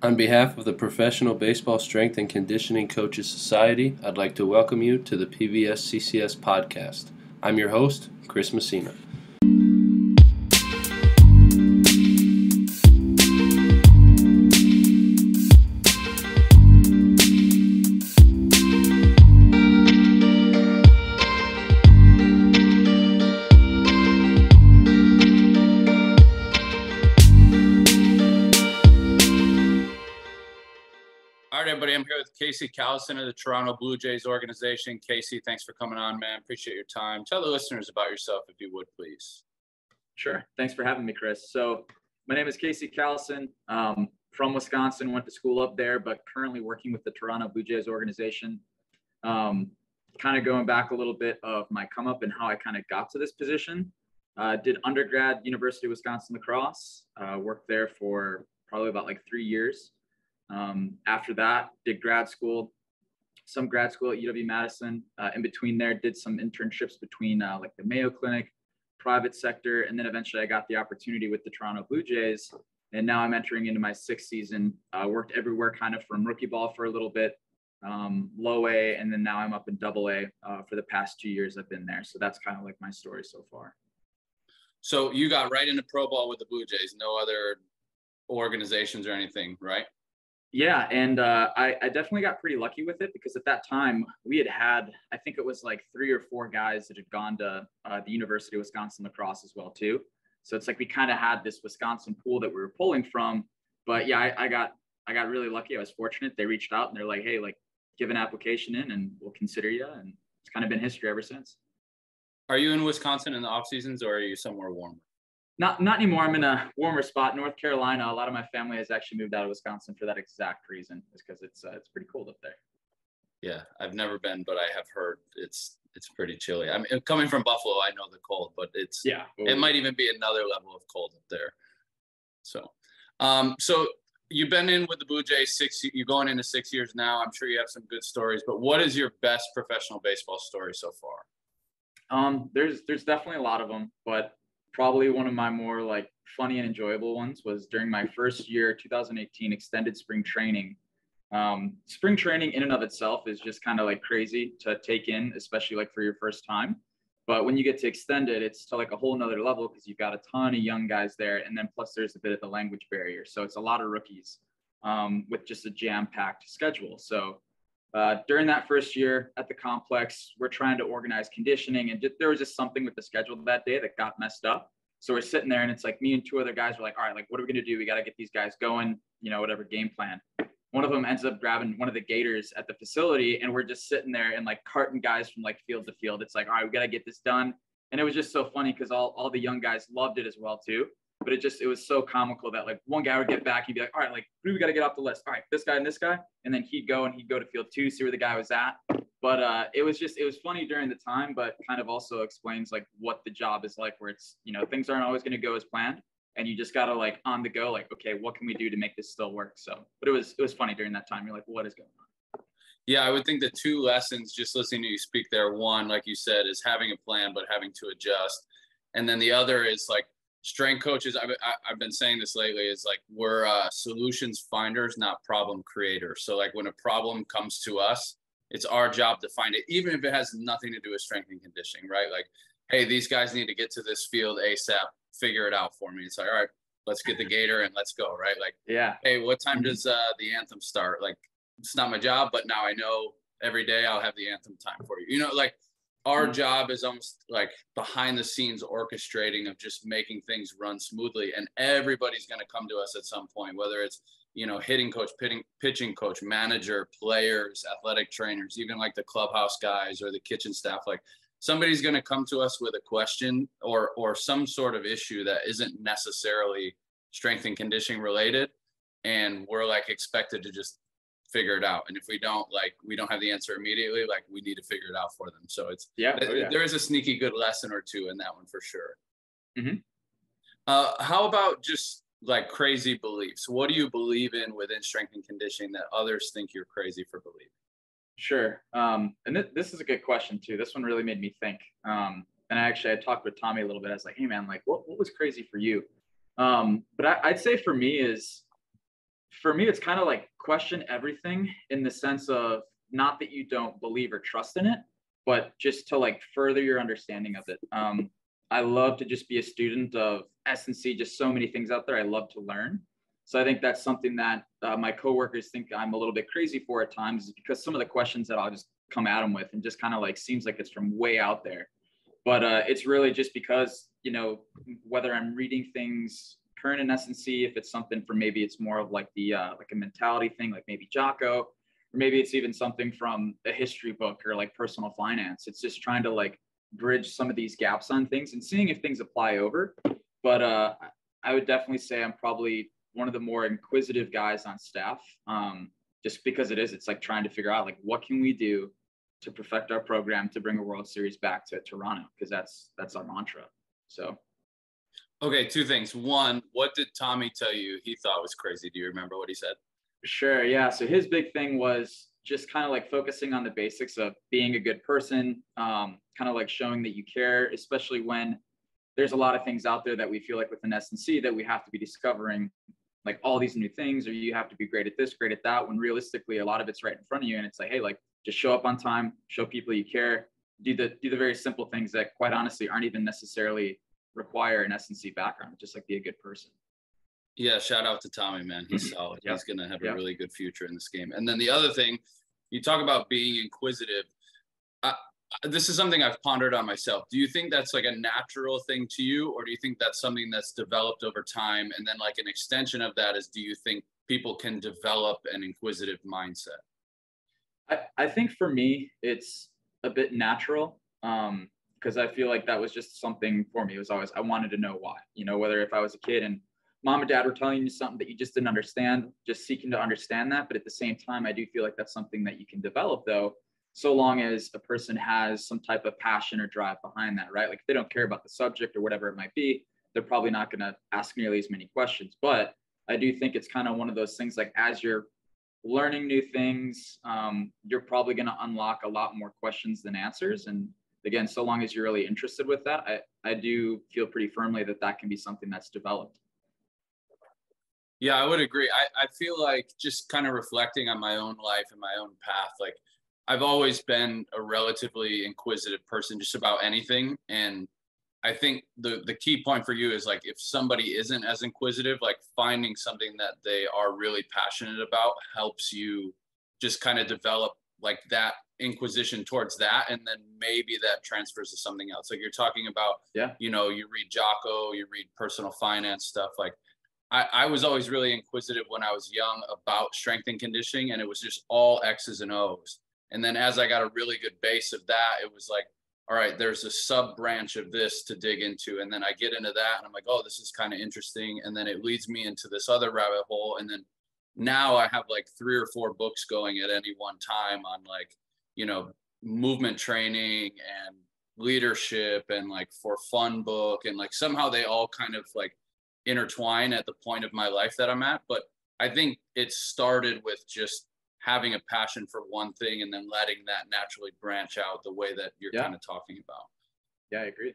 On behalf of the Professional Baseball Strength and Conditioning Coaches Society, I'd like to welcome you to the PBS CCS podcast. I'm your host, Chris Messina. Casey Callison of the Toronto Blue Jays organization. Casey, thanks for coming on, man. Appreciate your time. Tell the listeners about yourself, if you would, please. Sure. Thanks for having me, Chris. So, my name is Casey Callison. Um, from Wisconsin, went to school up there, but currently working with the Toronto Blue Jays organization. Um, kind of going back a little bit of my come up and how I kind of got to this position. Uh, did undergrad University of Wisconsin La Crosse. Uh, worked there for probably about like three years. Um, after that, did grad school, some grad school at UW Madison. Uh, in between there, did some internships between uh, like the Mayo Clinic, private sector, and then eventually I got the opportunity with the Toronto Blue Jays. And now I'm entering into my sixth season. Uh, worked everywhere, kind of from rookie ball for a little bit, um, low A, and then now I'm up in double A uh, for the past two years I've been there. So that's kind of like my story so far. So you got right into pro ball with the Blue Jays, no other organizations or anything, right? Yeah, and uh, I, I, definitely got pretty lucky with it because at that time we had had, I think it was like three or four guys that had gone to uh, the University of Wisconsin La Crosse as well too. So it's like we kind of had this Wisconsin pool that we were pulling from. But yeah, I, I, got I got really lucky. I was fortunate. They reached out and they're like, hey, like give an application in and we'll consider you. And it's kind of been history ever since. Are you in Wisconsin in the off seasons or are you somewhere warmer? Not not anymore. I'm in a warmer spot, North Carolina. A lot of my family has actually moved out of Wisconsin for that exact reason, is because it's uh, it's pretty cold up there. Yeah, I've never been, but I have heard it's it's pretty chilly. I mean, coming from Buffalo, I know the cold, but it's yeah, it might even be another level of cold up there. So, um, so you've been in with the Blue Jays six. You're going into six years now. I'm sure you have some good stories. But what is your best professional baseball story so far? Um, there's there's definitely a lot of them, but probably one of my more like funny and enjoyable ones was during my first year 2018 extended spring training. Um, spring training in and of itself is just kind of like crazy to take in especially like for your first time. But when you get to extend it it's to like a whole nother level because you've got a ton of young guys there and then plus there's a bit of the language barrier. So it's a lot of rookies um, with just a jam-packed schedule. So uh, during that first year at the complex, we're trying to organize conditioning, and there was just something with the schedule that day that got messed up. So we're sitting there, and it's like me and two other guys were like, "All right, like what are we gonna do? We got to get these guys going, you know, whatever game plan." One of them ends up grabbing one of the gators at the facility, and we're just sitting there and like carting guys from like field to field. It's like, all right, we got to get this done. And it was just so funny because all, all the young guys loved it as well too but it just it was so comical that like one guy would get back, he'd be like, all right, like who do we got to get off the list? All right, this guy and this guy, and then he'd go and he'd go to field two, see where the guy was at. But uh, it was just it was funny during the time, but kind of also explains like what the job is like, where it's you know things aren't always going to go as planned, and you just gotta like on the go, like okay, what can we do to make this still work? So, but it was it was funny during that time. You're like, what is going on? Yeah, I would think the two lessons just listening to you speak there. One, like you said, is having a plan but having to adjust, and then the other is like strength coaches I've, I've been saying this lately is like we're uh, solutions finders not problem creators. So like when a problem comes to us it's our job to find it even if it has nothing to do with strength and conditioning right? Like hey these guys need to get to this field asap figure it out for me. It's like all right let's get the gator and let's go right? Like yeah. hey what time mm-hmm. does uh, the anthem start? Like it's not my job but now i know every day i'll have the anthem time for you. You know like our mm-hmm. job is almost like behind the scenes orchestrating of just making things run smoothly and everybody's going to come to us at some point whether it's you know hitting coach pitching, pitching coach manager players athletic trainers even like the clubhouse guys or the kitchen staff like somebody's going to come to us with a question or or some sort of issue that isn't necessarily strength and conditioning related and we're like expected to just figure it out. And if we don't, like, we don't have the answer immediately, like, we need to figure it out for them. So it's, yeah, oh, yeah. there is a sneaky good lesson or two in that one for sure. Mm-hmm. Uh, how about just like crazy beliefs? What do you believe in within strength and conditioning that others think you're crazy for believing? Sure. Um, and th- this is a good question too. This one really made me think. Um, and I actually, I talked with Tommy a little bit. I was like, Hey man, like what, what was crazy for you? Um, but I, I'd say for me is for me, it's kind of like question everything in the sense of not that you don't believe or trust in it, but just to like further your understanding of it. Um, I love to just be a student of S&C, just so many things out there I love to learn. So I think that's something that uh, my coworkers think I'm a little bit crazy for at times is because some of the questions that I'll just come at them with and just kind of like seems like it's from way out there. But uh, it's really just because, you know, whether I'm reading things current in S&C, if it's something for maybe it's more of like the, uh, like a mentality thing, like maybe Jocko, or maybe it's even something from a history book or like personal finance. It's just trying to like bridge some of these gaps on things and seeing if things apply over. But uh, I would definitely say I'm probably one of the more inquisitive guys on staff. Um, just because it is, it's like trying to figure out like what can we do to perfect our program to bring a World Series back to Toronto because that's that's our mantra. So. Okay, two things. One, what did Tommy tell you he thought was crazy? Do you remember what he said? Sure. Yeah. So his big thing was just kind of like focusing on the basics of being a good person, um, kind of like showing that you care, especially when there's a lot of things out there that we feel like with an S&C that we have to be discovering like all these new things or you have to be great at this great at that when realistically a lot of it's right in front of you and it's like hey like just show up on time show people you care do the do the very simple things that quite honestly aren't even necessarily require an S&C background just like be a good person yeah shout out to tommy man he's solid yep. he's gonna have yep. a really good future in this game and then the other thing you talk about being inquisitive this is something I've pondered on myself. Do you think that's like a natural thing to you, or do you think that's something that's developed over time? And then, like, an extension of that is do you think people can develop an inquisitive mindset? I, I think for me, it's a bit natural um, because I feel like that was just something for me. It was always, I wanted to know why, you know, whether if I was a kid and mom and dad were telling you something that you just didn't understand, just seeking to understand that. But at the same time, I do feel like that's something that you can develop though so long as a person has some type of passion or drive behind that, right? Like if they don't care about the subject or whatever it might be, they're probably not going to ask nearly as many questions. But I do think it's kind of one of those things like as you're learning new things, um, you're probably going to unlock a lot more questions than answers. And again, so long as you're really interested with that, I, I do feel pretty firmly that that can be something that's developed. Yeah, I would agree. I, I feel like just kind of reflecting on my own life and my own path, like I've always been a relatively inquisitive person just about anything. And I think the the key point for you is like if somebody isn't as inquisitive, like finding something that they are really passionate about helps you just kind of develop like that inquisition towards that and then maybe that transfers to something else like you're talking about yeah you know you read jocko you read personal finance stuff like I, I was always really inquisitive when i was young about strength and conditioning and it was just all x's and o's and then as I got a really good base of that, it was like, all right, there's a sub branch of this to dig into. And then I get into that and I'm like, oh, this is kind of interesting. And then it leads me into this other rabbit hole. And then now I have like three or four books going at any one time on like, you know, movement training and leadership and like for fun book. And like somehow they all kind of like intertwine at the point of my life that I'm at. But I think it started with just having a passion for one thing and then letting that naturally branch out the way that you're yeah. kind of talking about. Yeah, I agree.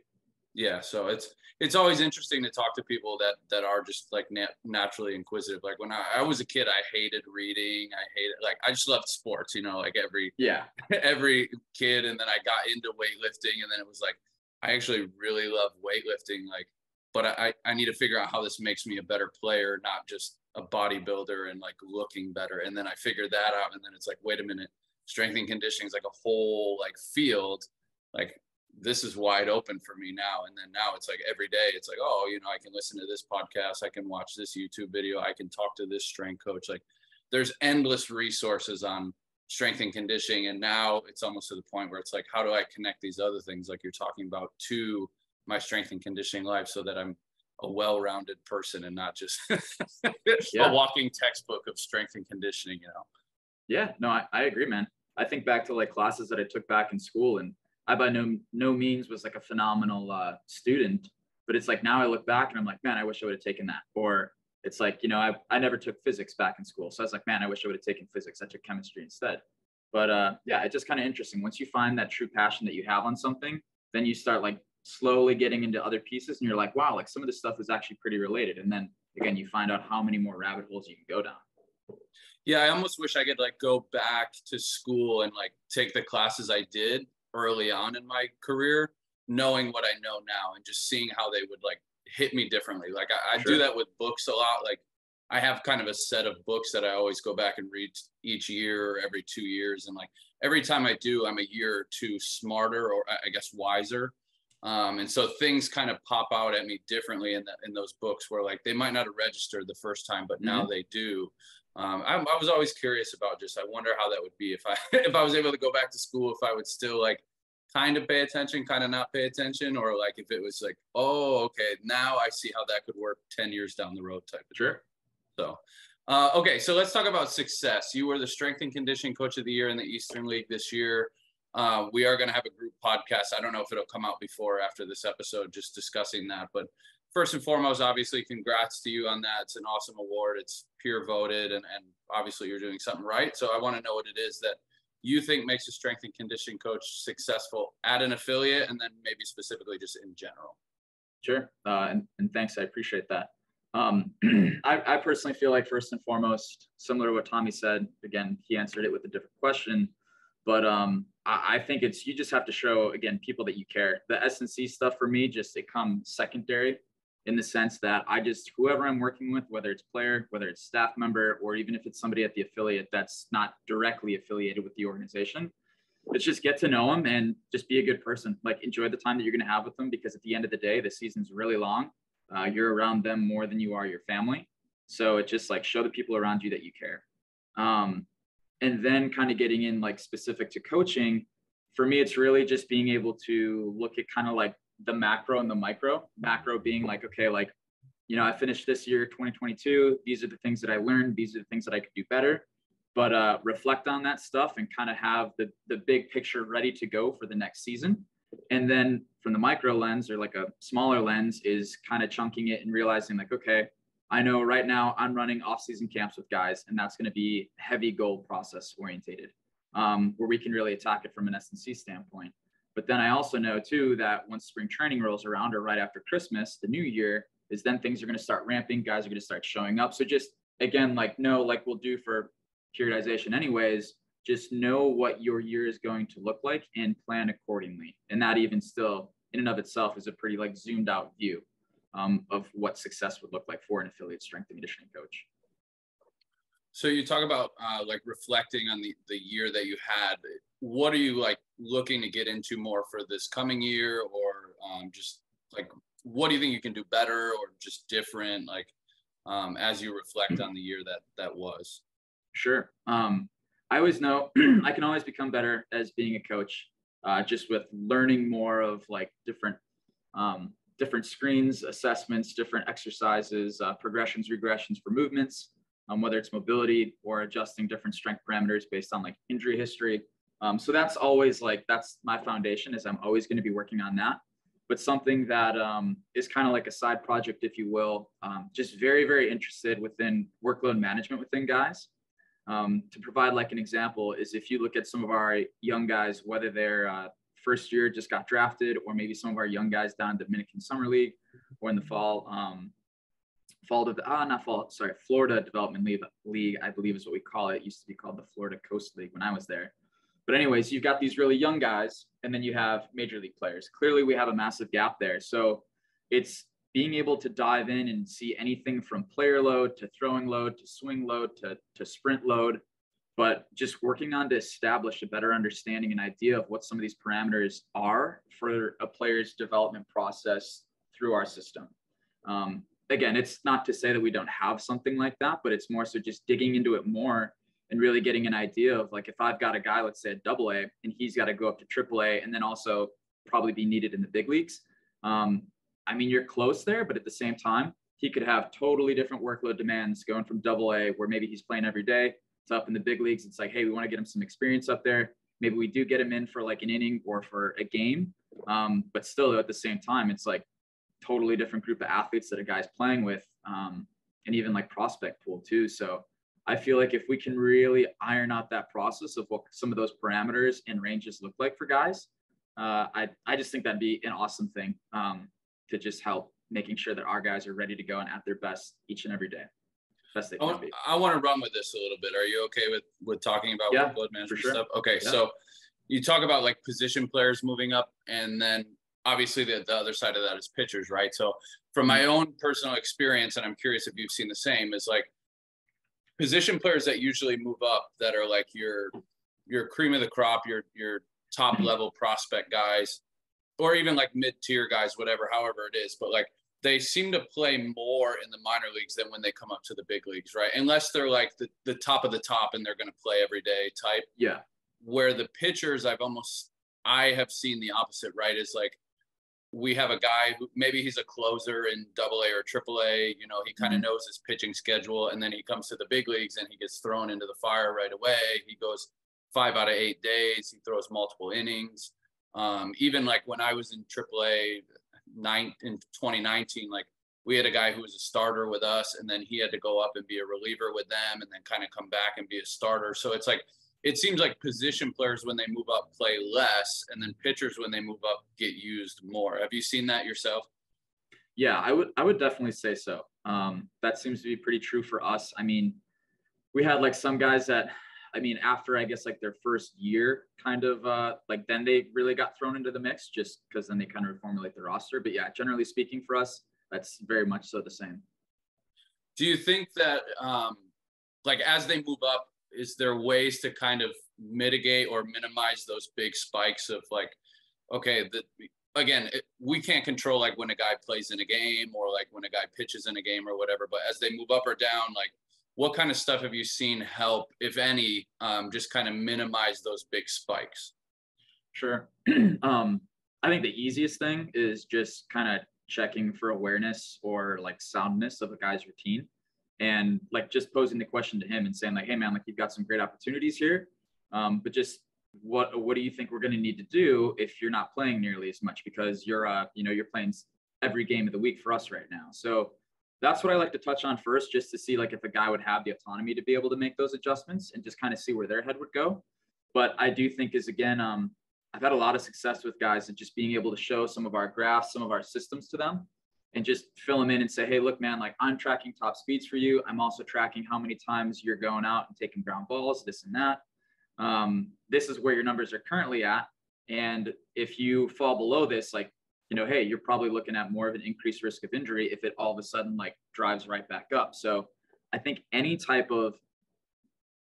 Yeah, so it's it's always interesting to talk to people that that are just like nat- naturally inquisitive. Like when I, I was a kid, I hated reading. I hated like I just loved sports. You know, like every yeah every kid. And then I got into weightlifting, and then it was like I actually really love weightlifting. Like, but I I need to figure out how this makes me a better player, not just a bodybuilder and like looking better. And then I figured that out. And then it's like, wait a minute, strength and conditioning is like a whole like field. Like this is wide open for me now. And then now it's like every day it's like, oh, you know, I can listen to this podcast, I can watch this YouTube video, I can talk to this strength coach. Like there's endless resources on strength and conditioning. And now it's almost to the point where it's like, how do I connect these other things like you're talking about to my strength and conditioning life so that I'm a well-rounded person and not just yeah. a walking textbook of strength and conditioning you know yeah no I, I agree man i think back to like classes that i took back in school and i by no no means was like a phenomenal uh, student but it's like now i look back and i'm like man i wish i would have taken that. Or it's like you know I, I never took physics back in school so i was like man i wish i would have taken physics i took chemistry instead. But uh, yeah it's just kind of interesting. Once you find that true passion that you have on something then you start like slowly getting into other pieces and you're like wow like some of this stuff is actually pretty related. And then again you find out how many more rabbit holes you can go down. Yeah, I almost wish I could like go back to school and like take the classes I did early on in my career, knowing what I know now and just seeing how they would like hit me differently. Like I, I sure. do that with books a lot. Like I have kind of a set of books that I always go back and read each year or every two years. And like every time I do, I'm a year or two smarter or I guess wiser. Um, and so things kind of pop out at me differently in, the, in those books where like they might not have registered the first time, but now mm-hmm. they do. Um, I, I was always curious about just, I wonder how that would be if I, if I was able to go back to school, if I would still like kind of pay attention, kind of not pay attention, or like if it was like, oh, okay, now I see how that could work 10 years down the road type of sure. So, uh, okay, so let's talk about success. You were the strength and conditioning coach of the year in the Eastern League this year. Uh, we are going to have a group podcast. I don't know if it'll come out before or after this episode, just discussing that. But first and foremost, obviously, congrats to you on that. It's an awesome award. It's peer voted, and, and obviously, you're doing something right. So I want to know what it is that you think makes a strength and conditioning coach successful at an affiliate, and then maybe specifically just in general. Sure, uh, and, and thanks. I appreciate that. Um, I, I, personally feel like first and foremost, similar to what Tommy said, again, he answered it with a different question, but um, I, think it's, you just have to show again, people that you care. The S&C stuff for me, just, it comes secondary in the sense that I just, whoever I'm working with, whether it's player, whether it's staff member, or even if it's somebody at the affiliate that's not directly affiliated with the organization, let's just get to know them and just be a good person. Like enjoy the time that you're going to have with them because at the end of the day, the season's really long uh, you're around them more than you are your family. So it just like show the people around you that you care. Um, and then kind of getting in like specific to coaching, for me, it's really just being able to look at kind of like the macro and the micro. Macro being like, okay, like, you know, I finished this year 2022. These are the things that I learned. These are the things that I could do better. But uh, reflect on that stuff and kind of have the the big picture ready to go for the next season. And then from the micro lens or like a smaller lens is kind of chunking it and realizing like, okay, I know right now I'm running off-season camps with guys, and that's going to be heavy goal process orientated, um, where we can really attack it from an S&C standpoint. But then I also know too that once spring training rolls around or right after Christmas, the new year is then things are going to start ramping. Guys are going to start showing up. So just again, like no, like we'll do for periodization anyways just know what your year is going to look like and plan accordingly. And that even still in and of itself is a pretty like zoomed out view um, of what success would look like for an affiliate strength and conditioning coach. So you talk about uh, like reflecting on the, the year that you had. What are you like looking to get into more for this coming year or um, just like, what do you think you can do better or just different? Like um, as you reflect on the year that that was. Sure. Um, I always know I can always become better as being a coach, uh, just with learning more of like different um, different screens, assessments, different exercises, uh, progressions, regressions for movements, um, whether it's mobility or adjusting different strength parameters based on like injury history. Um, so that's always like that's my foundation is I'm always going to be working on that. But something that um, is kind of like a side project, if you will, um, just very very interested within workload management within guys. Um, to provide like an example is if you look at some of our young guys, whether they're uh, first year just got drafted, or maybe some of our young guys down Dominican Summer League, or in the fall, um, fall to the ah not fall, sorry, Florida Development League, League, I believe is what we call it. it. Used to be called the Florida Coast League when I was there. But anyways, you've got these really young guys, and then you have major league players. Clearly, we have a massive gap there. So it's being able to dive in and see anything from player load to throwing load to swing load to, to sprint load, but just working on to establish a better understanding and idea of what some of these parameters are for a player's development process through our system. Um, again, it's not to say that we don't have something like that, but it's more so just digging into it more and really getting an idea of like if I've got a guy, let's say at double A, and he's got to go up to triple A and then also probably be needed in the big leagues. Um, I mean, you're close there, but at the same time, he could have totally different workload demands going from double A, where maybe he's playing every day, up in the big leagues. It's like, hey, we want to get him some experience up there. Maybe we do get him in for like an inning or for a game. Um, but still, at the same time, it's like totally different group of athletes that a guy's playing with, um, and even like prospect pool too. So I feel like if we can really iron out that process of what some of those parameters and ranges look like for guys, uh, I I just think that'd be an awesome thing. Um, to just help making sure that our guys are ready to go and at their best each and every day. Best they I can want, be. I want to run with this a little bit. Are you okay with with talking about Yeah, workload management sure. stuff? Okay, Yeah. so you talk about like position players moving up, and then obviously the, the other side of that is pitchers, right? So from my own personal experience, and I'm curious if you've seen the same, is like position players that usually move up that are like your your cream of the crop, your your top level prospect guys, or even like mid tier guys, whatever, however it is. But like they seem to play more in the minor leagues than when they come up to the big leagues, right? Unless they're like the, the top of the top and they're going to play every day type. Yeah. Where the pitchers, I've almost, I have seen the opposite, right? Is like we have a guy who maybe he's a closer in double A or triple A, you know, he kind of Mhm. knows his pitching schedule and then he comes to the big leagues and he gets thrown into the fire right away. He goes five out of eight days, he throws multiple innings. Um, even like when I was in AAA nine in 2019, like we had a guy who was a starter with us, and then he had to go up and be a reliever with them, and then kind of come back and be a starter. So it's like it seems like position players when they move up play less, and then pitchers when they move up get used more. Have you seen that yourself? Yeah, I would I would definitely say so. Um, that seems to be pretty true for us. I mean, we had like some guys that I mean, after I guess like their first year, kind of uh like then they really got thrown into the mix just because then they kind of reformulate the roster. But yeah, generally speaking for us, that's very much so the same. Do you think that um, like as they move up, is there ways to kind of mitigate or minimize those big spikes of like, okay, the again, it, we can't control like when a guy plays in a game or like when a guy pitches in a game or whatever. But as they move up or down, like what kind of stuff have you seen help, if any, um, just kind of minimize those big spikes? Sure. um, I think the easiest thing is just kind of checking for awareness or like soundness of a guy's routine and like just posing the question to him and saying like, hey man, like you've got some great opportunities here. Um, but just what what do you think we're going to need to do if you're not playing nearly as much because you're uh you know you're playing every game of the week for us right now. So that's what I like to touch on first, just to see like if a guy would have the autonomy to be able to make those adjustments and just kind of see where their head would go. But I do think is again, um, I've had a lot of success with guys and just being able to show some of our graphs, some of our systems to them and just fill them in and say, hey, look, man, like I'm tracking top speeds for you. I'm also tracking how many times you're going out and taking ground balls, this and that. Um, this is where your numbers are currently at. And if you fall below this, like, you know, hey, you're probably looking at more of an increased risk of injury if it all of a sudden like drives right back up. So I think any type of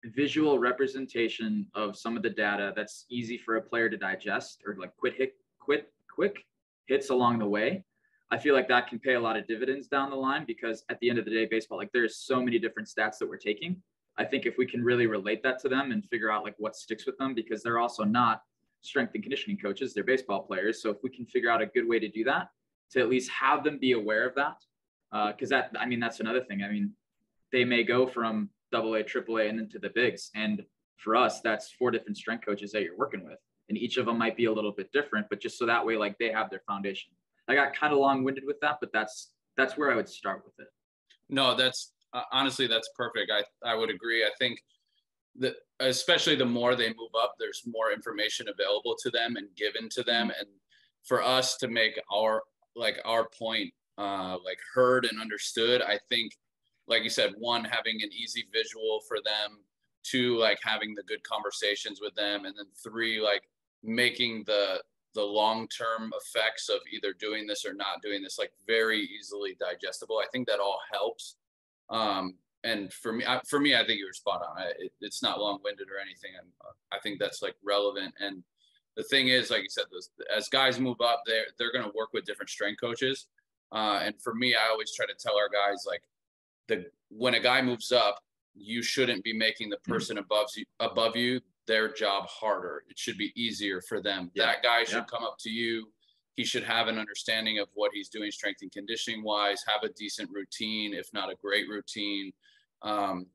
visual representation of some of the data that's easy for a player to digest or like quick hit, quick, quick hits along the way. I feel like that can pay a lot of dividends down the line because at the end of the day, baseball, like there's so many different stats that we're taking. I think if we can really relate that to them and figure out like what sticks with them, because they're also not strength and conditioning coaches, they're baseball players. So if we can figure out a good way to do that, to at least have them be aware of that, because uh, that, I mean, that's another thing. I mean, they may go from double A, triple A, and then to the bigs. And for us, that's four different strength coaches that you're working with. And each of them might be a little bit different, but just so that way, like they have their foundation. I got kind of long winded with that, but that's that's where I would start with it. No, that's uh, honestly that's perfect. I I would agree. I think that especially the more they move up, there's more information available to them and given to them, Mm-hmm. and for us to make our like our point uh, like heard and understood, I think, like you said, one having an easy visual for them, two like having the good conversations with them, and then three like making the the long term effects of either doing this or not doing this like very easily digestible. I think that all helps. Um, and for me, I, for me, I think you were spot on. I, it, it's not long winded or anything. And I think that's like relevant. And the thing is, like you said, those, as guys move up, they're they're going to work with different strength coaches. Uh, and for me, I always try to tell our guys like the when a guy moves up, you shouldn't be making the person above you above you their job harder. It should be easier for them. Yeah. That guy should Yeah. come up to you. He should have an understanding of what he's doing strength and conditioning wise, have a decent routine, if not a great routine. Um,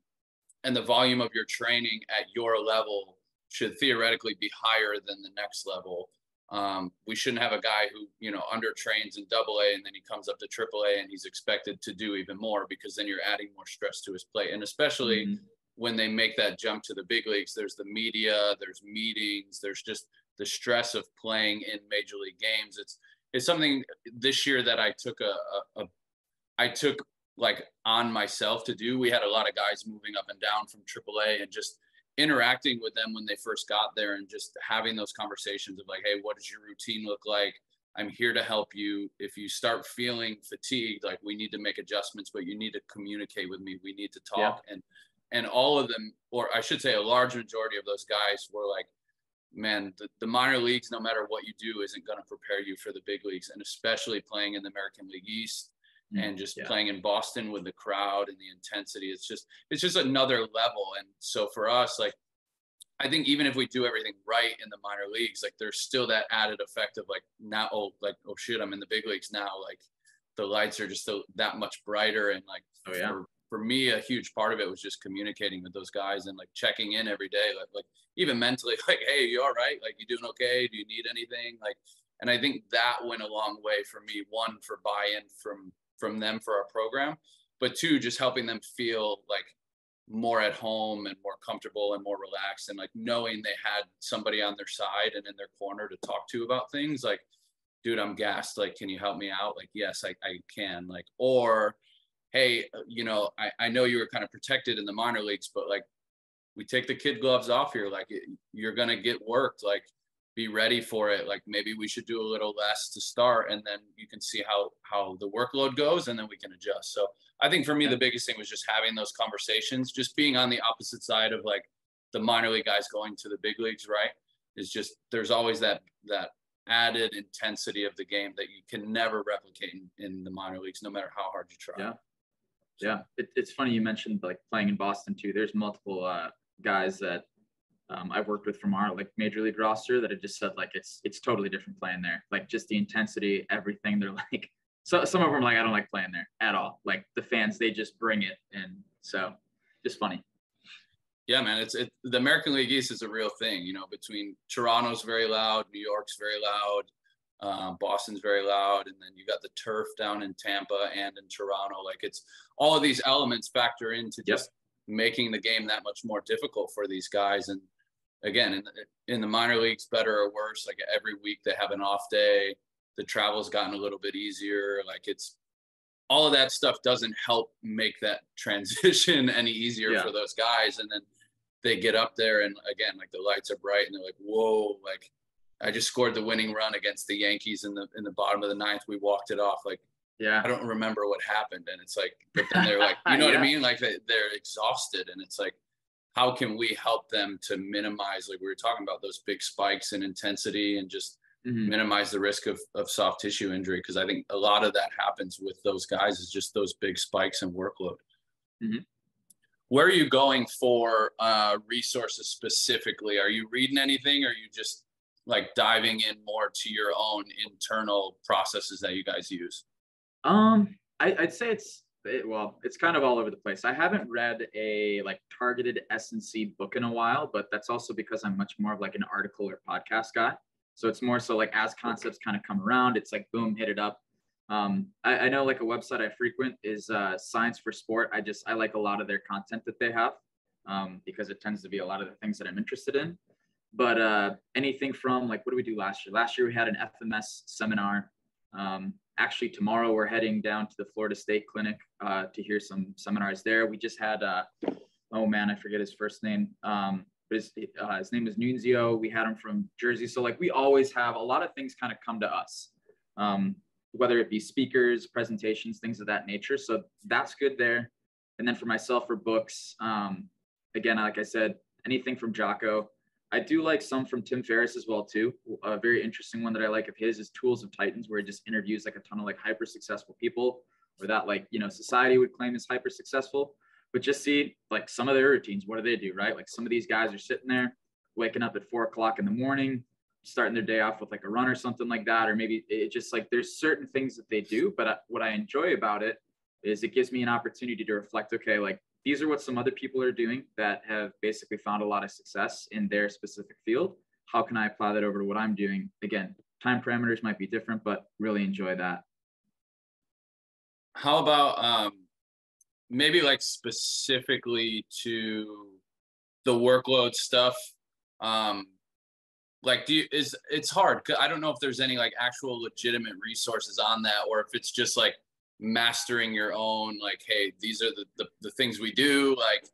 and the volume of your training at your level should theoretically be higher than the next level. Um, we shouldn't have a guy who, you know, under trains in double A and then he comes up to triple A and he's expected to do even more because then you're adding more stress to his plate. And especially Mhm. when they make that jump to the big leagues, there's the media, there's meetings, there's just the stress of playing in major league games. It's it's something this year that I took a, a, a I took like on myself to do. We had a lot of guys moving up and down from AAA and just interacting with them when they first got there and just having those conversations of like, hey, what does your routine look like? I'm here to help you. If you start feeling fatigued, like we need to make adjustments, but you need to communicate with me. We need to talk. Yeah. And and all of them, or I should say a large majority of those guys were like, man, the, the minor leagues, no matter what you do, isn't going to prepare you for the big leagues. And especially playing in the American League East mm, and just yeah. playing in Boston with the crowd and the intensity. It's just, it's just another level. And so for us, like, I think even if we do everything right in the minor leagues, like there's still that added effect of like now, oh, like, oh shit, I'm in the big leagues now. Like the lights are just so, that much brighter. And like, oh, yeah. for, for me, a huge part of it was just communicating with those guys and like checking in every day, like, like even mentally, like, hey, you all right? Like, you doing okay? Do you need anything? Like, and I think that went a long way for me. One, for buy-in from from them for our program, but two, just helping them feel like more at home and more comfortable and more relaxed and like knowing they had somebody on their side and in their corner to talk to about things like dude i'm gassed like can you help me out like yes i, I can like or hey, uh, you know, I, I know you were kind of protected in the minor leagues, but like we take the kid gloves off here. Like you're to get worked. Like be ready for it. Like maybe we should do a little less to start and then you can see how, how the workload goes and then we can adjust. So I think for me, the biggest thing was just having those conversations, just being on the opposite side of like the minor league guys going to the big leagues, right? Is just, there's always that, that added intensity of the game that you can never replicate in, in the minor leagues, no matter how hard you try. Yeah. Yeah, it, it's funny you mentioned like playing in Boston too. There's multiple uh, guys that um, I've worked with from our like major league roster that have just said like it's it's totally different playing there. Like just the intensity, everything. They're like so some of them like I don't like playing there at all. Like the fans, they just bring it, and so just funny. Yeah, man, it's it. The American League East is a real thing. You know, between Toronto's very loud, New York's very loud, um, Boston's very loud, and then you got the turf down in Tampa and in Toronto. Like it's all of these elements factor into just yep. making the game that much more difficult for these guys. And again, in the, in the minor leagues, better or worse, like every week they have an off day. The travel's gotten a little bit easier. Like it's all of that stuff doesn't help make that transition any easier yeah. for those guys. And then they get up there and again, like the lights are bright and they're like, whoa, like I just scored the winning run against the Yankees in the in the bottom of the ninth. We walked it off. Like, yeah, I don't remember what happened. And it's like, but then they're like, you know yeah. what I mean? Like they, they're exhausted, and it's like, how can we help them to minimize? Like we were talking about those big spikes in intensity, and just mm-hmm. minimize the risk of of soft tissue injury. Because I think a lot of that happens with those guys is just those big spikes in workload. Mm-hmm where are you going for uh, resources specifically? Are you reading anything? Or are you just like diving in more to your own internal processes that you guys use? Um, I, would say it's it, well, it's kind of all over the place. I haven't read a like targeted S&C book in a while, but that's also because I'm much more of like an article or podcast guy. So it's more so like as concepts kind of come around, it's like boom, hit it up. Um, I, I know like a website I frequent is uh, Science for Sport. I just I like a lot of their content that they have um, because it tends to be a lot of the things that I'm interested in but uh, anything from like what do we do last year? Last year we had an FMS seminar. Um, actually, tomorrow we're heading down to the Florida State Clinic uh, to hear some seminars there. We just had uh, oh man, I forget his first name. Um, but his, uh, his name is Nunzio. We had him from Jersey. So like we always have a lot of things kind of come to us, um, whether it be speakers, presentations, things of that nature. So that's good there. And then for myself for books, um, again, like I said, anything from Jocko. I do like some from Tim Ferriss as well too. A very interesting one that I like of his is Tools of Titans, where he just interviews like a ton of like hyper successful people, or that like you know society would claim is hyper successful. But just see like some of their routines. What do they do, right? Like some of these guys are sitting there, waking up at four o'clock in the morning, starting their day off with like a run or something like that, or maybe it just like there's certain things that they do. But what I enjoy about it is it gives me an opportunity to reflect. Okay, like these are what some other people are doing that have basically found a lot of success in their specific field. How can I apply that over to what I'm doing? Again, time parameters might be different, but really enjoy that. How about um, maybe like specifically to the workload stuff? Um, like, do you, is it's hard? I don't know if there's any like actual legitimate resources on that, or if it's just like mastering your own like hey these are the, the, the things we do like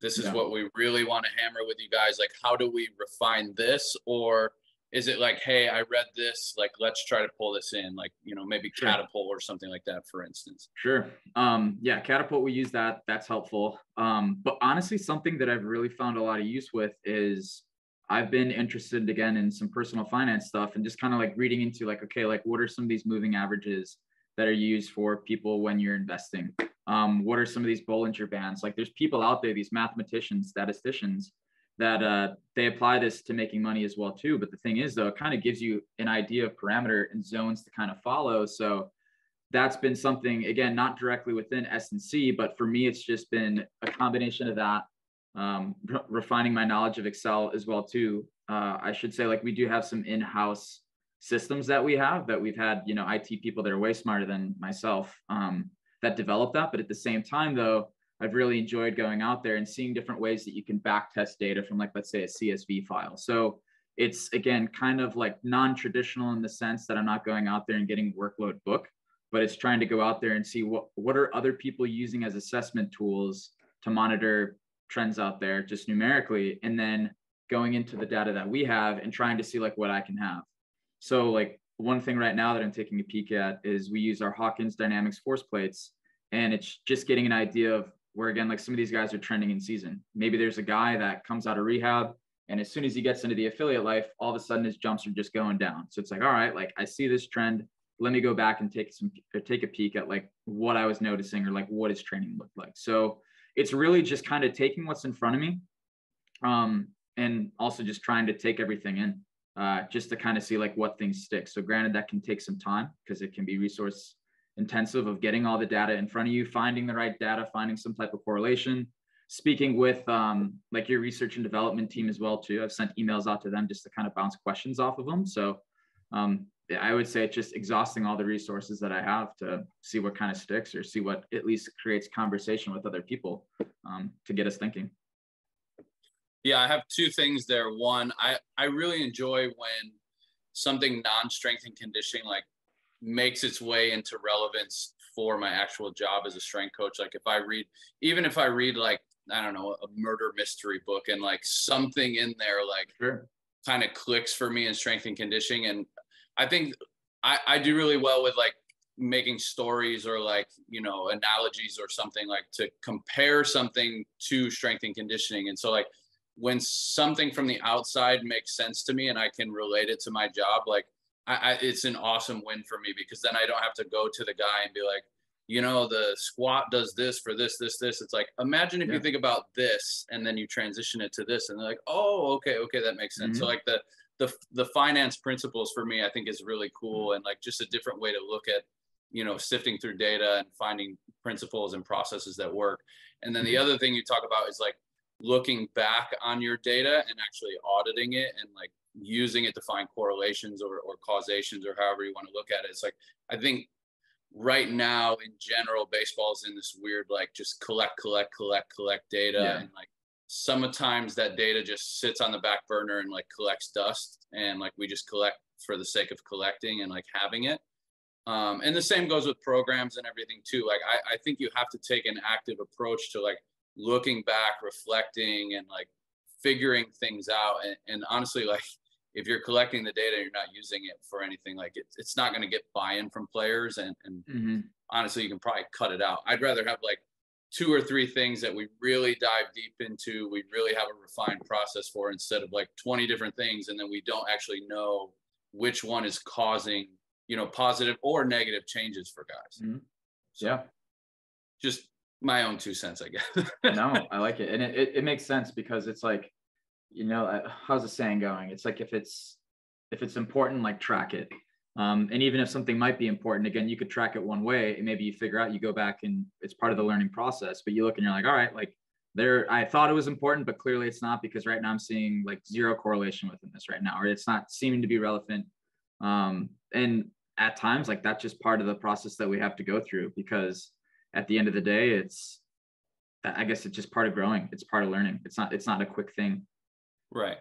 this is yeah. what we really want to hammer with you guys like how do we refine this? Or is it like hey i read this like let's try to pull this in like you know maybe sure. catapult or something like that for instance? Sure. Um yeah catapult we use that. That's helpful. Um but honestly something that i've really found a lot of use with is i've been interested again in some personal finance stuff and just kind of like reading into like okay like what are some of these moving averages that are used for people when you're investing um what are some of these bollinger bands like there's people out there these mathematicians statisticians that uh, they apply this to making money as well too. But the thing is, though, it kind of gives you an idea of parameter and zones to kind of follow. So that's been something again, not directly within S&C, but for me, it's just been a combination of that, um, re- refining my knowledge of Excel as well too. Uh, I should say, like we do have some in-house systems that we have that we've had, you know, IT people that are way smarter than myself um, that develop that. But at the same time, though I've really enjoyed going out there and seeing different ways that you can back test data from like, let's say a CSV file. So it's again, kind of like non-traditional in the sense that I'm not going out there and getting workload book, but it's trying to go out there and see what, what are other people using as assessment tools to monitor trends out there just numerically. And then going into the data that we have and trying to see like what I can have. So like one thing right now that I'm taking a peek at is we use our Hawkins Dynamics force plates and it's just getting an idea of where again, like some of these guys are trending in season. Maybe there's a guy that comes out of rehab and as soon as he gets into the affiliate life, all of a sudden his jumps are just going down. So it's like, all right, like I see this trend. Let me go back and take some take a peek at like what I was noticing or like what his training looked like. So it's really just kind of taking what's in front of me, um, and also just trying to take everything in, uh, just to kind of see like what things stick. So granted, that can take some time because it can be resource intensive of getting all the data in front of you, finding the right data, finding some type of correlation, speaking with um, like your research and development team as well too. I've sent emails out to them just to kind of bounce questions off of them. So um, I would say it's just exhausting all the resources that I have to see what kind of sticks or see what at least creates conversation with other people um, to get us thinking. Yeah, I have two things there. One, I, I really enjoy when something non-strength and conditioning like makes its way into relevance for my actual job as a strength coach. Like if I read, even if I read like, I don't know, a murder mystery book and like something in there like sure. kind of clicks for me in strength and conditioning. And I think I, I do really well with like making stories or like, you know, analogies or something like to compare something to strength and conditioning. And so like when something from the outside makes sense to me and I can relate it to my job, like I, I, it's an awesome win for me because then I don't have to go to the guy and be like, you know, the squat does this for this, this, this. It's like, imagine if yeah. you think about this and then you transition it to this and they're like, oh, okay, okay, that makes sense. Mm-hmm. So like the, the, the finance principles for me, I think is really cool. And like just a different way to look at, you know, sifting through data and finding principles and processes that work. And then the mm-hmm. other thing you talk about is like looking back on your data and actually auditing it and like using it to find correlations or, or causations or however you want to look at it. It's like, I think right now in general, baseball is in this weird, like just collect, collect, collect, collect data. Yeah. And like sometimes that data just sits on the back burner and like collects dust. And like we just collect for the sake of collecting and like having it. Um, and the same goes with programs and everything too. Like I, I think you have to take an active approach to like looking back, reflecting, and like figuring things out. And, and honestly, like if you're collecting the data, you're not using it for anything. Like it, it's not going to get buy-in from players. And, and mm-hmm. honestly, you can probably cut it out. I'd rather have like two or three things that we really dive deep into. We really have a refined process for instead of like 20 different things. And then we don't actually know which one is causing, you know, positive or negative changes for guys. Mm-hmm. So yeah. Just my own two cents, I guess. no, I like it. And it, it, it makes sense because it's like, you know, uh, how's the saying going? It's like if it's if it's important, like track it. Um, and even if something might be important, again, you could track it one way, and maybe you figure out you go back and it's part of the learning process. But you look and you're like, all right, like there, I thought it was important, but clearly it's not because right now I'm seeing like zero correlation within this right now, or it's not seeming to be relevant. Um, and at times, like that's just part of the process that we have to go through because at the end of the day, it's I guess it's just part of growing. It's part of learning. It's not it's not a quick thing. Right.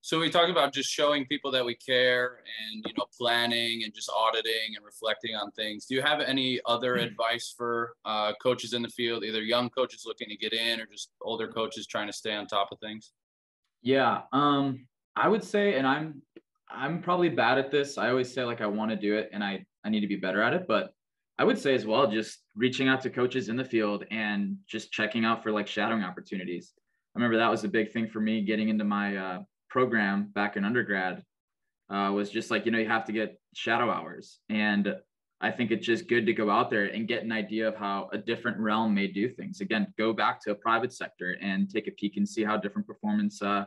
So we talk about just showing people that we care and you know planning and just auditing and reflecting on things. Do you have any other mm-hmm. advice for uh, coaches in the field, either young coaches looking to get in or just older coaches trying to stay on top of things? Yeah, um, I would say, and I'm I'm probably bad at this. I always say like I want to do it and I I need to be better at it, but I would say as well just reaching out to coaches in the field and just checking out for like shadowing opportunities. I remember that was a big thing for me getting into my uh, program back in undergrad uh, was just like you know you have to get shadow hours. And i think it's just good to go out there and get an idea of how a different realm may do things. Again go back to a private sector and take a peek and see how different performance uh,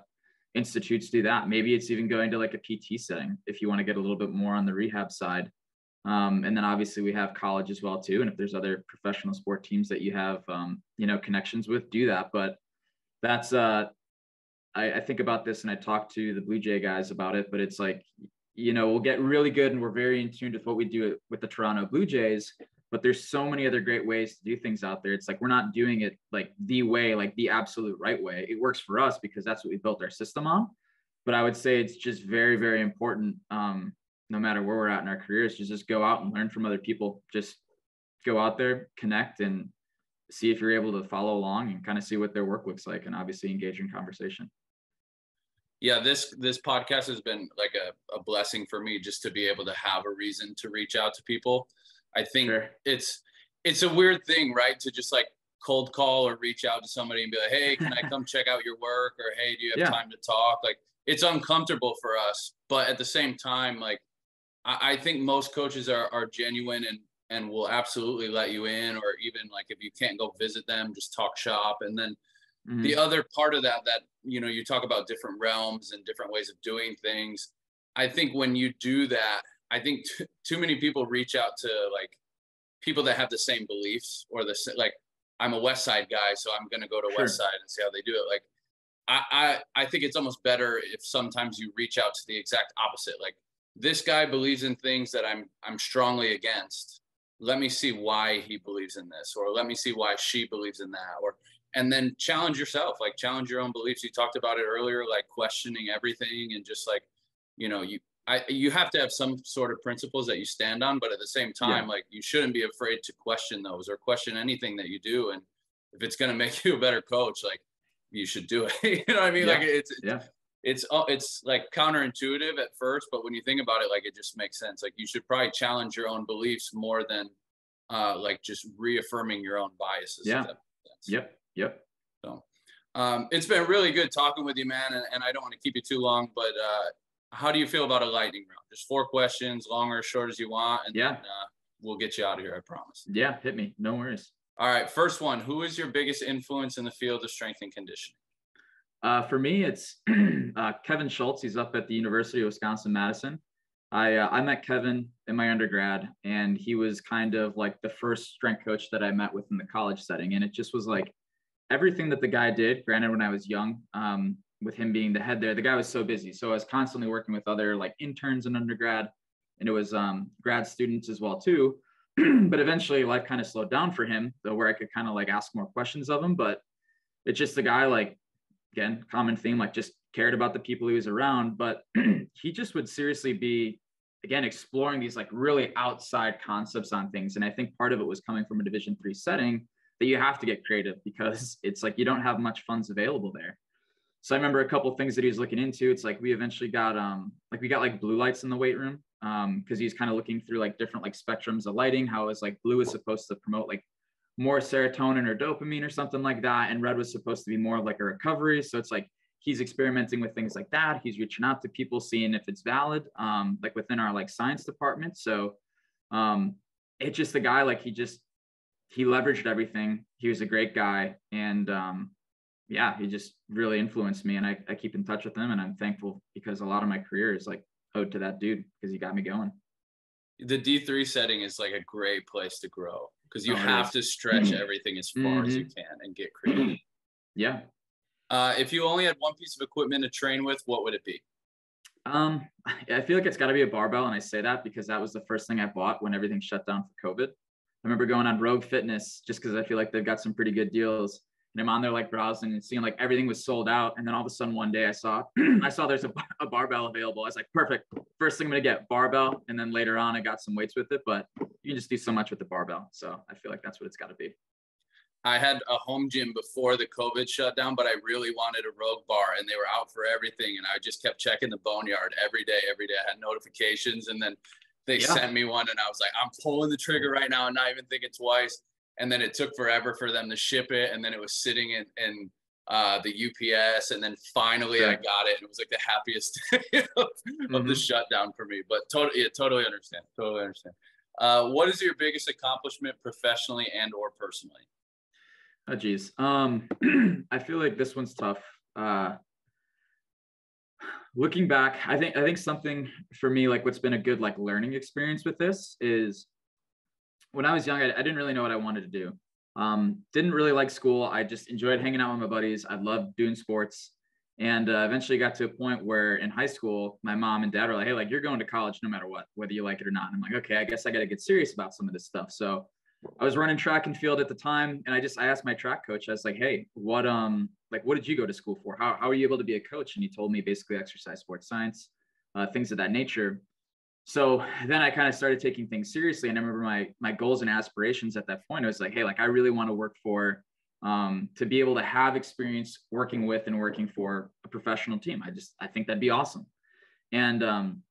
institutes do that. Maybe it's even going to like a pt setting if you want to get a little bit more on the rehab side um, and then obviously we have college as well too and if there's other professional sport teams that you have um, you know connections with do that but that's uh I, I think about this and I talk to the Blue Jay guys about it, but it's like, you know, we'll get really good and we're very in tune with what we do with the Toronto Blue Jays, but there's so many other great ways to do things out there. It's like we're not doing it like the way, like the absolute right way. It works for us because that's what we built our system on. But I would say it's just very, very important, um, no matter where we're at in our careers, just, just go out and learn from other people. Just go out there, connect, and see if you're able to follow along and kind of see what their work looks like, and obviously engage in conversation yeah this this podcast has been like a, a blessing for me just to be able to have a reason to reach out to people i think sure. it's it's a weird thing right to just like cold call or reach out to somebody and be like hey can i come check out your work or hey do you have yeah. time to talk like it's uncomfortable for us but at the same time like i, I think most coaches are, are genuine and and will absolutely let you in or even like if you can't go visit them just talk shop and then Mm-hmm. The other part of that, that, you know, you talk about different realms and different ways of doing things. I think when you do that, I think t- too many people reach out to like people that have the same beliefs or the like. I'm a West Side guy, so I'm going to go to sure. West Side and see how they do it. Like, I, I I think it's almost better if sometimes you reach out to the exact opposite. Like, this guy believes in things that I'm I'm strongly against. Let me see why he believes in this, or let me see why she believes in that, or and then challenge yourself like challenge your own beliefs you talked about it earlier like questioning everything and just like you know you I, you have to have some sort of principles that you stand on, but at the same time, yeah. like you shouldn't be afraid to question those or question anything that you do. And if it's going to make you a better coach, like you should do it. you know what I mean? Yeah. Like it's, yeah. It's, uh, it's like counterintuitive at first, but when you think about it, like it just makes sense. Like you should probably challenge your own beliefs more than uh, like just reaffirming your own biases. Yeah. Yep. Yep. So um, it's been really good talking with you, man. And, and I don't want to keep you too long, but uh, how do you feel about a lightning round? Just four questions, long or short as you want. And yeah. Then, uh, we'll get you out of here, I promise. Yeah, hit me. No worries. All right. First one Who is your biggest influence in the field of strength and conditioning? Uh, for me, it's uh, Kevin Schultz. He's up at the University of Wisconsin Madison. I uh, I met Kevin in my undergrad, and he was kind of like the first strength coach that I met with in the college setting, and it just was like everything that the guy did, granted, when I was young, um, with him being the head there, the guy was so busy. So I was constantly working with other like interns in undergrad, and it was um, grad students as well too. but eventually, life kind of slowed down for him, though, where I could kind of like ask more questions of him. But it's just the guy, like again, common theme, like just cared about the people he was around. But he just would seriously be again exploring these like really outside concepts on things. And I think part of it was coming from a Division three setting that you have to get creative because it's like you don't have much funds available there. So I remember a couple things that he was looking into. It's like we eventually got um like we got like blue lights in the weight room um because he's kind of looking through like different like spectrums of lighting. How is like blue is supposed to promote like more serotonin or dopamine or something like that, and red was supposed to be more like a recovery. So it's like he's experimenting with things like that. He's reaching out to people, seeing if it's valid, um, like within our like science department. So um, it's just the guy like he just he leveraged everything. He was a great guy. And um, yeah, he just really influenced me. And I, I keep in touch with him. And I'm thankful because a lot of my career is like owed to that dude because he got me going. The D3 setting is like a great place to grow because you oh, have to stretch mm-hmm. everything as far mm-hmm. as you mm-hmm. can and get creative. yeah. Uh, if you only had one piece of equipment to train with, what would it be? Um, I feel like it's got to be a barbell, and I say that because that was the first thing I bought when everything shut down for COVID. I remember going on Rogue Fitness just because I feel like they've got some pretty good deals. And I'm on there like browsing and seeing like everything was sold out. And then all of a sudden one day I saw I saw there's a, a barbell available. I was like, perfect. First thing I'm gonna get barbell, and then later on I got some weights with it. But you can just do so much with the barbell. So I feel like that's what it's got to be. I had a home gym before the COVID shutdown, but I really wanted a Rogue bar and they were out for everything. And I just kept checking the boneyard every day, every day. I had notifications and then they yeah. sent me one and I was like, I'm pulling the trigger right now and not even thinking twice. And then it took forever for them to ship it. And then it was sitting in, in uh, the UPS. And then finally sure. I got it. And it was like the happiest day of, mm-hmm. of, the mm-hmm. shutdown for me, but totally, yeah, totally understand. Totally understand. Uh, what is your biggest accomplishment professionally and or personally? Oh, geez. Um, I feel like this one's tough. Uh, looking back, I think I think something for me, like what's been a good like learning experience with this is when I was young, I, I didn't really know what I wanted to do. Um, didn't really like school. I just enjoyed hanging out with my buddies. I loved doing sports. And uh, eventually got to a point where in high school, my mom and dad were like, hey, like you're going to college no matter what, whether you like it or not. And I'm like, okay, I guess I got to get serious about some of this stuff. So I was running track and field at the time, and I just I asked my track coach. I was like, "Hey, what um like what did you go to school for? How how are you able to be a coach?" And he told me basically exercise sports science, uh, things of that nature. So then I kind of started taking things seriously, and I remember my my goals and aspirations at that point. I was like, "Hey, like I really want to work for." Um, to be able to have experience working with and working for a professional team, I just I think that'd be awesome. And um,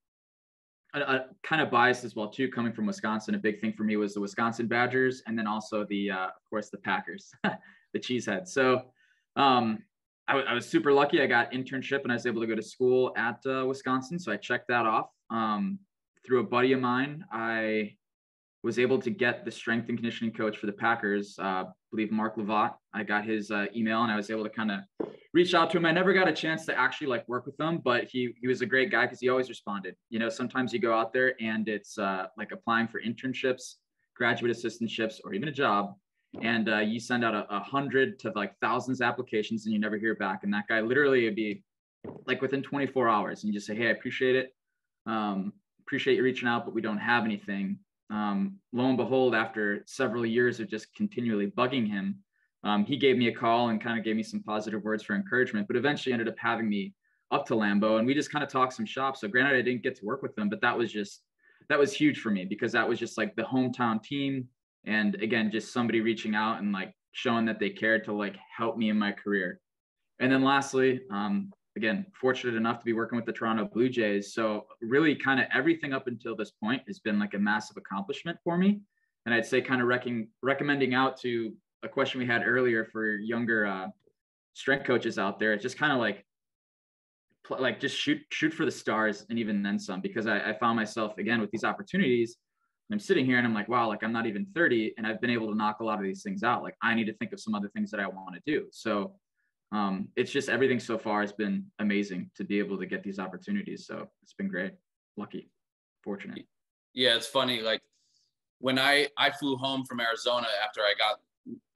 a, kind of biased as well too coming from wisconsin a big thing for me was the wisconsin badgers and then also the uh, of course the packers the cheesehead so um, I, I was super lucky i got internship and i was able to go to school at uh, wisconsin so i checked that off um, through a buddy of mine i was able to get the strength and conditioning coach for the packers uh, i believe mark lovat i got his uh, email and i was able to kind of reach out to him. I never got a chance to actually like work with him, but he he was a great guy because he always responded. You know, sometimes you go out there and it's uh, like applying for internships, graduate assistantships, or even a job, and uh, you send out a, a, hundred to like thousands of applications and you never hear back. And that guy literally would be like within 24 hours, and you just say, "Hey, I appreciate it. Um, appreciate you reaching out, but we don't have anything." Um, lo and behold, after several years of just continually bugging him, um, he gave me a call and kind of gave me some positive words for encouragement, but eventually ended up having me up to Lambeau and we just kind of talked some shop. So granted, I didn't get to work with them, but that was just, that was huge for me because that was just like the hometown team. And again, just somebody reaching out and like showing that they cared to like help me in my career. And then lastly, um, again, fortunate enough to be working with the Toronto Blue Jays. So really kind of everything up until this point has been like a massive accomplishment for me. And I'd say kind of rec- recommending out to a question we had earlier for younger uh, strength coaches out there. It's just kind of like like just shoot shoot for the stars and even then some because I, I found myself again with these opportunities i'm sitting here and i'm like wow like i'm not even 30 and i've been able to knock a lot of these things out like i need to think of some other things that i want to do so um, it's just everything so far has been amazing to be able to get these opportunities so it's been great lucky fortunate yeah it's funny like when i i flew home from arizona after i got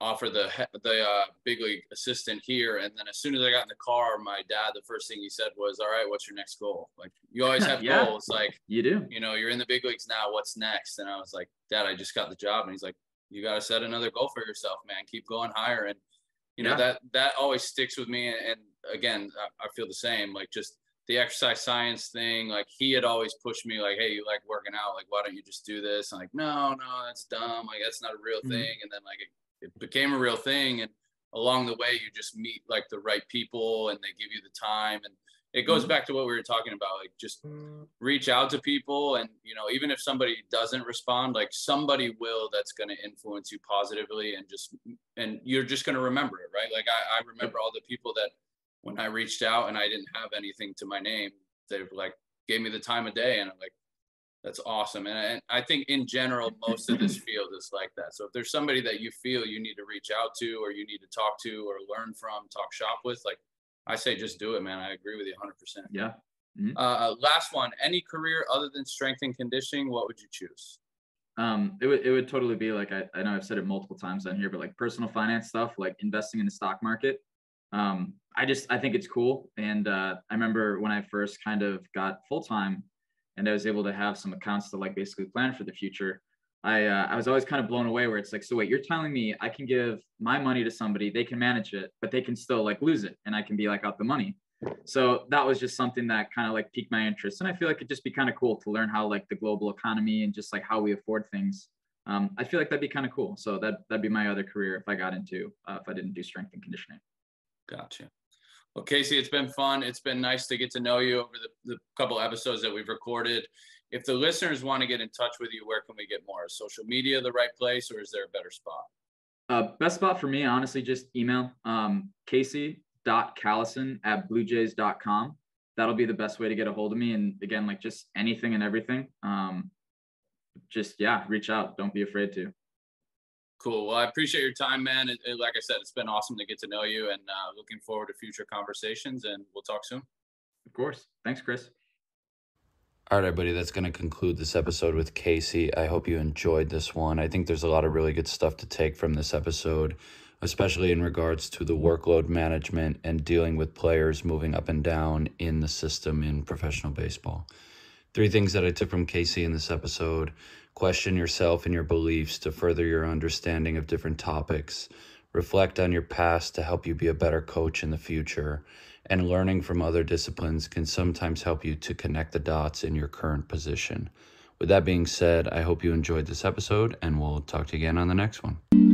offer the the uh, big league assistant here. And then as soon as I got in the car, my dad, the first thing he said was, "All right, what's your next goal?" Like you always have yeah, goals. Like you do. You know, you're in the big leagues now. What's next? And I was like, "Dad, I just got the job." And he's like, "You got to set another goal for yourself, man. Keep going higher." And you know yeah. that that always sticks with me. And again, I, I feel the same. Like just the exercise science thing, like he had always pushed me, like, "Hey, you like working out? Like, why don't you just do this?" And like, "No, no, that's dumb. Like, that's not a real mm-hmm. thing." And then like it it became a real thing. And along the way, you just meet like the right people and they give you the time. And it goes mm-hmm. back to what we were talking about, like just reach out to people. And, you know, even if somebody doesn't respond, like somebody will that's going to influence you positively and just, and you're just going to remember it, right? Like I, I remember all the people that when I reached out and I didn't have anything to my name, they like gave me the time of day. And I'm like, that's awesome. And I, and I think in general, most of this field is like that. So if there's somebody that you feel you need to reach out to, or you need to talk to, or learn from, talk shop with, like I say, just do it, man. I agree with you 100%. Yeah. Mm-hmm. Uh, last one. Any career other than strength and conditioning, what would you choose? Um, it would it would totally be like I, I know I've said it multiple times on here, but like personal finance stuff, like investing in the stock market. Um, I just I think it's cool. And uh, I remember when I first kind of got full time and I was able to have some accounts to like basically plan for the future. I uh, I was always kind of blown away where it's like, so wait, you're telling me I can give my money to somebody, they can manage it, but they can still like lose it, and I can be like out the money. So that was just something that kind of like piqued my interest, and I feel like it'd just be kind of cool to learn how like the global economy and just like how we afford things. Um, I feel like that'd be kind of cool. So that that'd be my other career if I got into uh, if I didn't do strength and conditioning. Gotcha. Well, Casey, it's been fun. It's been nice to get to know you over the, the couple episodes that we've recorded. If the listeners want to get in touch with you, where can we get more? Is social media the right place, or is there a better spot? Uh, best spot for me, honestly, just email um, casey.callison at bluejays.com. That'll be the best way to get a hold of me. And again, like just anything and everything. Um, just, yeah, reach out. Don't be afraid to. Cool. Well, I appreciate your time, man. It, it, like I said, it's been awesome to get to know you and uh, looking forward to future conversations. And we'll talk soon. Of course. Thanks, Chris. All right, everybody, that's going to conclude this episode with Casey. I hope you enjoyed this one. I think there's a lot of really good stuff to take from this episode, especially in regards to the workload management and dealing with players moving up and down in the system in professional baseball. Three things that I took from Casey in this episode question yourself and your beliefs to further your understanding of different topics, reflect on your past to help you be a better coach in the future and learning from other disciplines can sometimes help you to connect the dots in your current position. With that being said, I hope you enjoyed this episode, and we'll talk to you again on the next one.